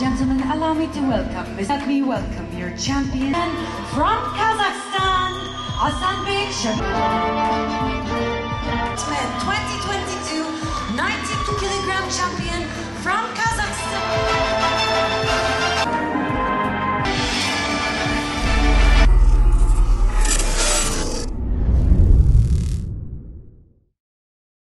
Gentlemen, allow me to welcome, let me welcome your champion from Kazakhstan, Asanbek Shabir. 2022